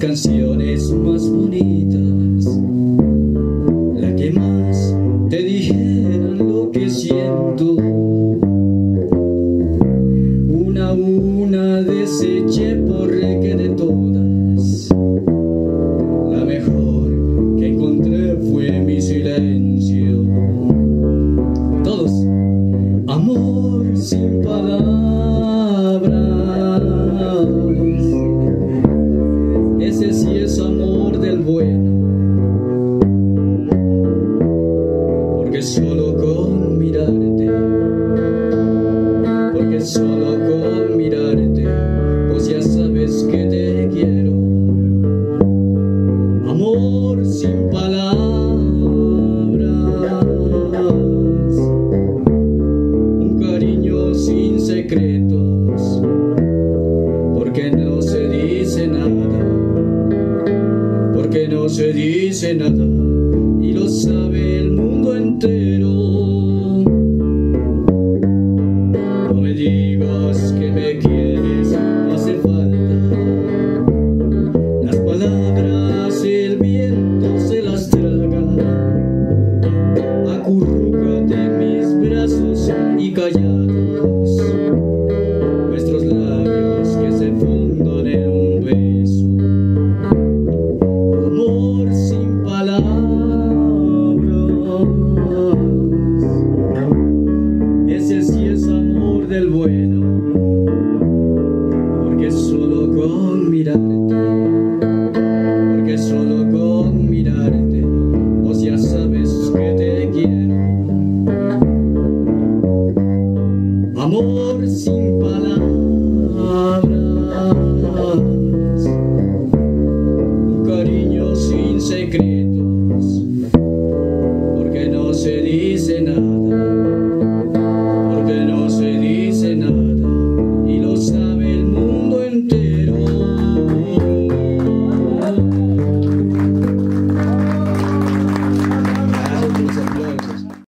canciones más bonitas la que más te dijera lo que siento. Una a una deseché porque de todas, la mejor que encontré fue mi silencio. Todos, amor sin palabras. Solo con mirarte, vos ya sabes que te quiero. Amor sin palabras, un cariño sin secretos, porque no se dice nada, porque no se dice nada y lo sabe cơ amor sin palabras, un cariño sin secretos, porque no se dice nada.